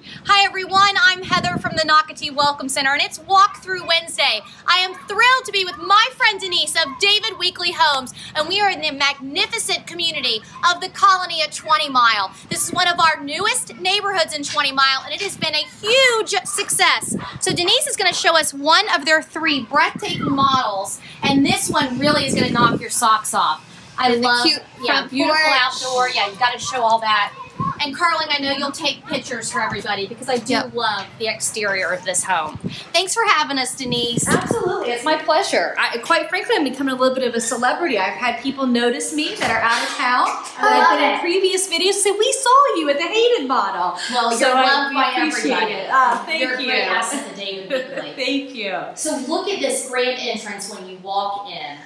Hi everyone, I'm Heather from the Nocatee Welcome Center and it's Walkthrough Wednesday. I am thrilled to be with my friend Denise of David Weekley Homes and we are in the magnificent community of the Colony at 20 Mile. This is one of our newest neighborhoods in 20 Mile and it has been a huge success. So Denise is going to show us one of their three breathtaking models and this one really is going to knock your socks off. I love cute yeah, beautiful porch. outdoor. Yeah, you've got to show all that. And Carling, I know you'll take pictures for everybody because I do Yep. love the exterior of this home. Thanks for having us, Denise. Absolutely, it's my pleasure. I, quite frankly, I'm becoming a little bit of a celebrity. I've had people notice me that are out of town. And I I've love been in previous videos say, we saw you at the Hayden model. Well, So you're I- loved we by everybody. it. Ah, thank you're a you. great asset to David Weekley. Thank you. so look at this grand entrance when you walk in.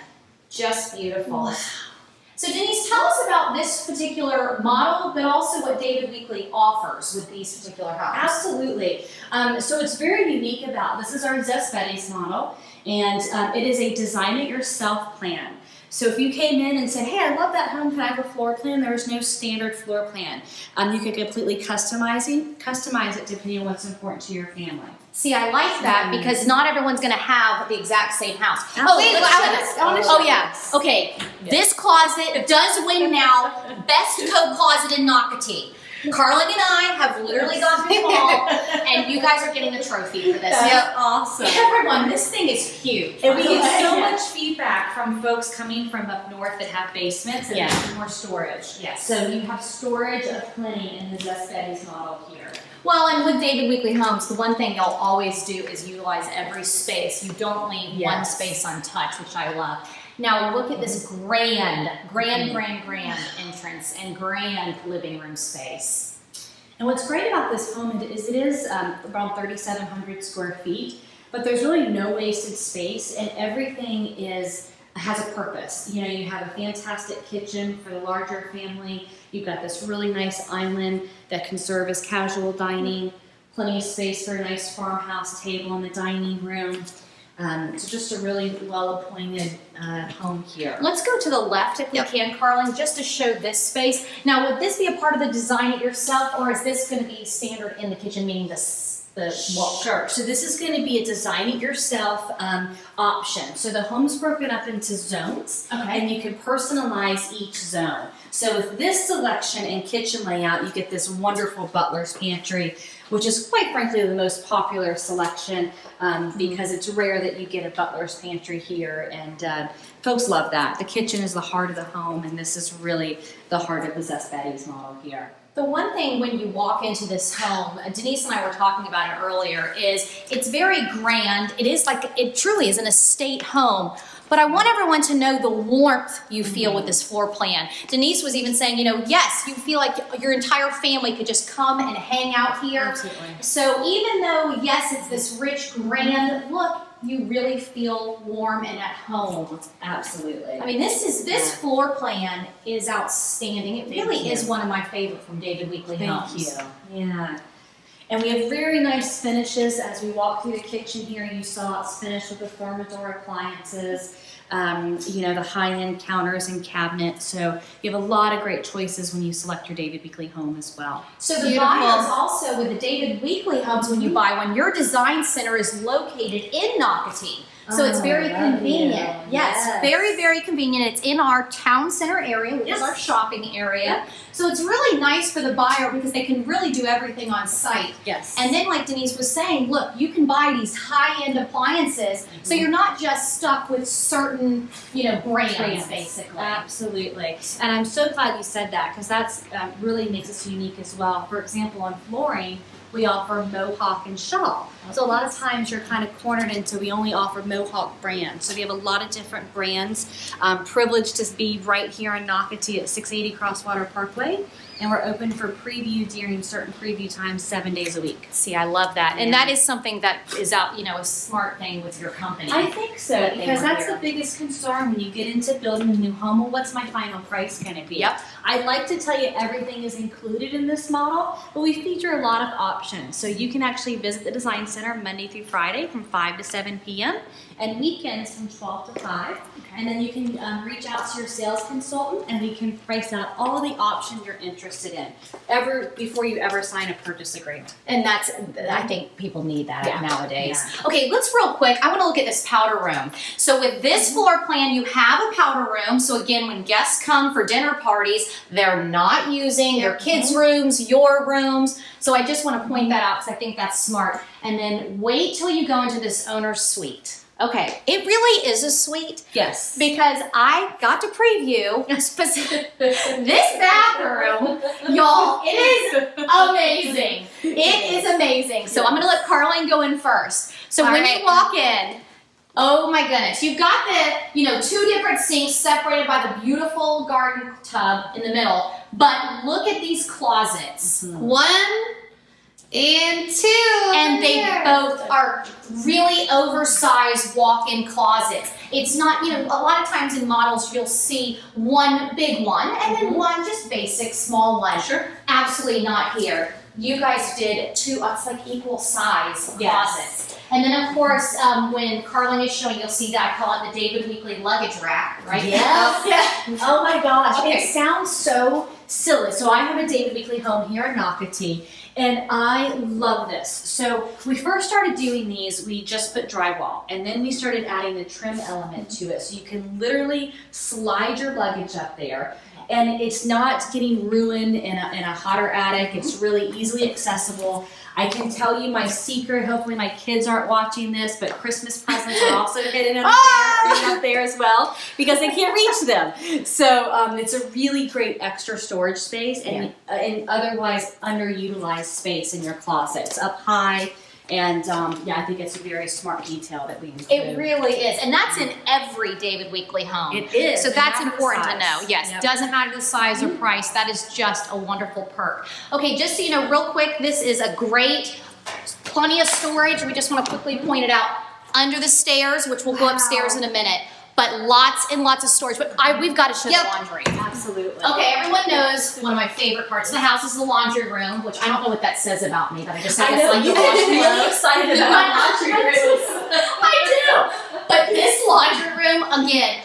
Just beautiful. So Denise, tell us about this particular model, but also what David Weekley offers with these particular houses. Absolutely. Um, so it's very unique about this is our Zespedes model, and um, it is a design it yourself plan. So if you came in and said, "Hey, I love that home. Can I have a floor plan?" There is no standard floor plan. Um, you could completely customizing customize it depending on what's important to your family. See, I like that Mm. because not everyone's going to have the exact same house. Oh, wait, let's I show wanna- this. I Oh yeah. Okay. This closet does win now best coat closet in Nocatee. Carling and I have literally gone through them all, and you guys are getting the trophy for this. That's awesome. Everyone, this thing is huge. And we get so much feedback from folks coming from up north that have basements and Yeah. need more storage. Yes. So you have storage of plenty in the Zespedes model here. Well, and with David Weekley Homes, the one thing you'll always do is utilize every space. You don't leave one space untouched, which I love. Now look at this grand, grand, grand, grand entrance and grand living room space. And what's great about this home is it is um, around 3,700 square feet, but there's really no wasted space, and everything is has a purpose. You know, you have a fantastic kitchen for the larger family. You've got this really nice island that can serve as casual dining. Plenty of space for a nice farmhouse table in the dining room. Um, it's just a really well-appointed uh, home here. Let's go to the left if Yep. we can, Carlin, just to show this space. Now, would this be a part of the design it yourself, or is this going to be standard in the kitchen, meaning the the wall? Sure. So this is going to be a design it yourself um, option. So the home's broken up into zones, Okay. and you can personalize each zone. So with this selection and kitchen layout, you get this wonderful butler's pantry, which is quite frankly the most popular selection um, because it's rare that you get a butler's pantry here, and uh, folks love that. The kitchen is the heart of the home, and this is really the heart of the Zespedes model here. The one thing when you walk into this home, Denise and I were talking about it earlier, is it's very grand. It is like, it truly is an estate home. But I want everyone to know the warmth you feel with this floor plan. Denise was even saying, you know, yes, you feel like your entire family could just come and hang out here. Absolutely. So even though, yes, it's this rich, grand look, you really feel warm and at home. Absolutely. I mean, this is this Yeah. floor plan is outstanding. It Thank really you. is one of my favorite from David Weekley Thank Homes. you. Yeah. And we have very nice finishes as we walk through the kitchen here. You saw it's finished with the Thermador appliances, um, you know, the high-end counters and cabinets. So you have a lot of great choices when you select your David Weekley home as well. So the Beautiful. bios also with the David Weekley Homes when you buy one, your design center is located in Nocatee. So it's Oh, very convenient. Yes, Yes. very, very convenient. It's in our town center area, which is our shopping area. So it's really nice for the buyer because they can really do everything on site. Yes. And then, like Denise was saying, look, you can buy these high-end appliances, so you're not just stuck with certain, you know, brands, Brands. basically. Absolutely. And I'm so glad you said that because that's um, really makes us unique as well. For example, on flooring, we offer Mohawk and Shaw. So a lot of times you're kind of cornered into we only offer Mohawk brands. So we have a lot of different brands. Um, privileged to be right here in Nocatee at 680 Crosswater Parkway. And we're open for preview during certain preview times seven days a week. See, I love that, and Yeah. that is something that is out, you know, a smart thing with your company. I think so That because that's there. the biggest concern when you get into building a new home. Well, what's my final price going to be? Yep. I'd like to tell you everything is included in this model, but we feature a lot of options. So you can actually visit the Design Center Monday through Friday from 5 to 7 p.m. and weekends from 12 to 5. And then you can um, reach out to your sales consultant and we can price out all the options you're interested in ever before you ever sign a purchase agreement. And that's, I think people need that Yeah. nowadays. Okay, let's real quick. I want to look at this powder room. So with this floor plan, you have a powder room. So again, when guests come for dinner parties, they're not using their kids' rooms, your rooms. So I just want to point that out because I think that's smart. And then wait till you go into this owner's suite. Okay, it really is a suite Yes. because I got to preview this bathroom, y'all. It is amazing. It is amazing. So I'm gonna let Carlene go in first. So All when right. you walk in, oh my goodness, you've got the you know two different sinks separated by the beautiful garden tub in the middle. But look at these closets. Mm-hmm. One and two. and they there. both are really oversized walk-in closets. It's not, you know, a lot of times in models you'll see one big one and then mm-hmm. one just basic small one. Sure. Absolutely not here. You guys did two, it's like equal size Yes. closets. And then of course, um, when Carlin is showing, you'll see that I call it the David Weekley luggage rack, right? Yes. Yeah. Oh my gosh, Okay. it sounds so silly. So I have a David Weekley home here in Nocatee, and I love this. So we first started doing these, we just put drywall, and then we started adding the trim element to it. So you can literally slide your luggage up there. And it's not getting ruined in a, in a hotter attic. It's really easily accessible. I can tell you my secret. Hopefully, my kids aren't watching this, but Christmas presents are also hidden up there, up there as well because they can't reach them. So um, it's a really great extra storage space and, uh, and otherwise underutilized space in your closet. It's up high, and um, yeah, I think it's a very smart detail that we include. It really is. And that's in every David Weekley home. It is. So that's important to know. Yes, Yep. doesn't matter the size or price. That is just a wonderful perk. Okay, just so you know, real quick, this is a great, plenty of storage. We just want to quickly point it out under the stairs, which we'll go Wow. upstairs in a minute. But lots and lots of storage. But I, we've got to show Yep. the laundry. Absolutely. Okay, everyone knows one of my favorite parts of the house is the laundry room, which I don't know what that says about me, but I just I know like you laundry room. really excited about laundry rooms. I do. But this laundry room, again,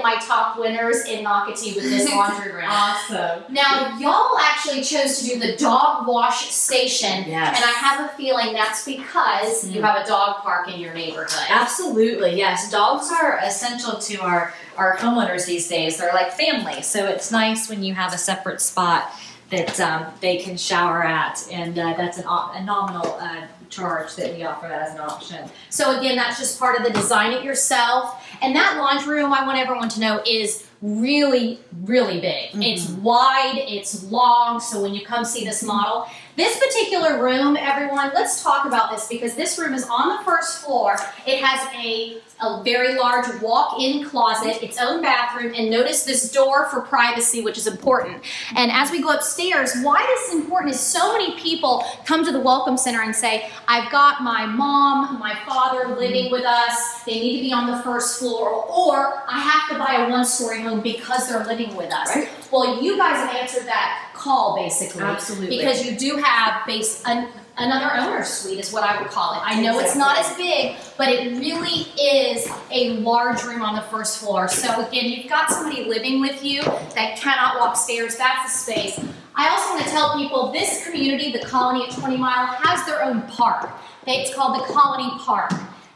my top winners in Nocatee with this laundry room. Awesome. Now, y'all actually chose to do the dog wash station, Yes. and I have a feeling that's because you have a dog park in your neighborhood. Absolutely, yes. Dogs are essential to our, our homeowners these days. They're like family, so it's nice when you have a separate spot that um, they can shower at, and uh, that's an, a nominal uh, charge that we offer that as an option. So again, that's just part of the design it yourself. And that laundry room, I want everyone to know, is really, really big. It's mm-hmm. wide, it's long, so when you come see this mm-hmm. model, this particular room, everyone, let's talk about this because this room is on the first floor. It has a, a very large walk-in closet, its own bathroom, and notice this door for privacy, which is important. And as we go upstairs, why this is important is so many people come to the Welcome Center and say, I've got my mom, my father living with us, they need to be on the first floor, or I have to buy a one-story home because they're living with us. Right. Well, you guys have answered that call basically. Absolutely. Because you do have base an, another owner suite is what I would call it. I know it's not as big, but it really is a large room on the first floor. So again, you've got somebody living with you that cannot walk stairs. That's the space. I also want to tell people this community, the Colony at 20 Mile, has their own park. It's called the Colony Park.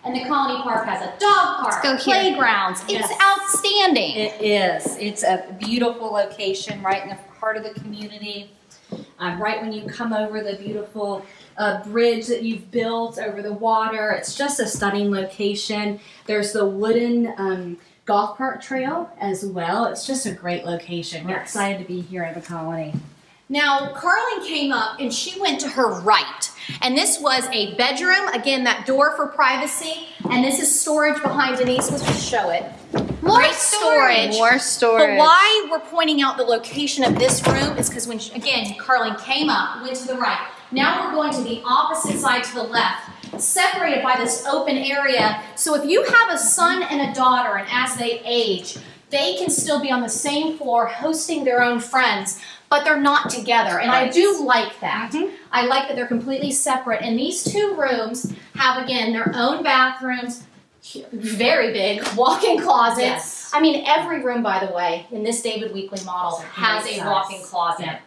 And the Colony Park has a dog park, go here. playgrounds. It's outstanding. It is. It's a beautiful location right in the heart of the community. Um, right when you come over the beautiful uh, bridge that you've built over the water, it's just a stunning location. There's the wooden um, golf cart trail as well. It's just a great location. We're Yes. excited to be here at the colony. Now, Carlin came up and she went to her right. And this was a bedroom, again, that door for privacy. And this is storage behind Denise. Let's just show it. More Great storage. More storage. But why we're pointing out the location of this room is because when, she, again, Carlin came up, went to the right. Now we're going to the opposite side to the left, separated by this open area. So if you have a son and a daughter, and as they age, they can still be on the same floor hosting their own friends, but they're not together. And I do like that. Mm-hmm. I like that they're completely separate. And these two rooms have, again, their own bathrooms, very big walk-in closets. Yes. I mean, every room, by the way, in this David Weekley model has a walk-in closet. Yeah.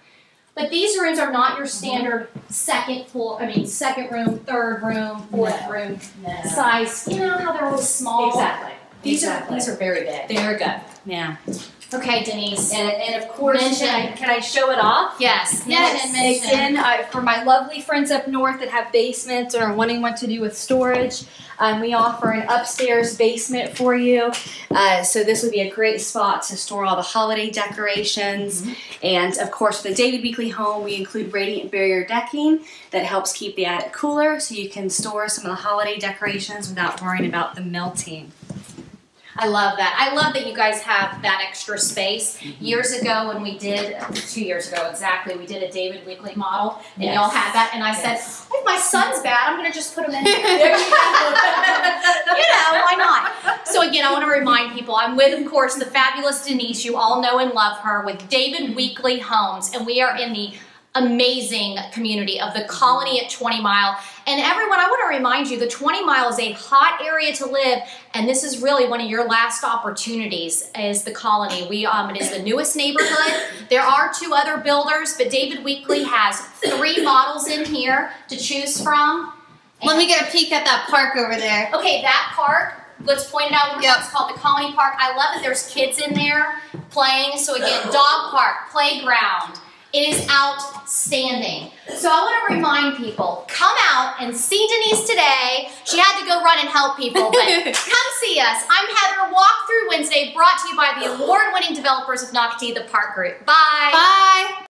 But these rooms are not your standard second floor. I mean, second room, third room, fourth No. room No. size. You know how they're all small. Exactly. These exactly. are these are very big. They're good. Yeah. Okay, Denise. And, and of course, Mention- can I, can I show it off? Yes. Yes, Mention, mention. again, uh, for my lovely friends up north that have basements or are wanting what to do with storage, um, we offer an upstairs basement for you. Uh, so this would be a great spot to store all the holiday decorations. And of course, for the David Weekley home, we include radiant barrier decking that helps keep the attic cooler so you can store some of the holiday decorations without worrying about them melting. I love that. I love that you guys have that extra space. Mm-hmm. Years ago, when we did, two years ago exactly, we did a David Weekley model, and Yes. y'all had that, and I said, if my son's bad, I'm going to just put him in here. There you you know, why not? So again, I want to remind people, I'm with, of course, the fabulous Denise. You all know and love her with David Weekley Homes, and we are in the amazing community of the colony at 20 Mile. And everyone, I want to remind you, the 20 Mile is a hot area to live, and this is really one of your last opportunities is the colony. We um, it is the newest neighborhood. There are two other builders, but David Weekley has three models in here to choose from. Let me get a peek at that park over there. Okay, that park, let's point it out. Yep. It's called the Colony Park. I love that there's kids in there playing. So again, dog park, playground. It is outstanding. So I want to remind people, come out and see Denise today. She had to go run and help people, but come see us. I'm Heather, Walk Through Wednesday, brought to you by the award-winning developers of Nocatee, the PARC Group. Bye. Bye.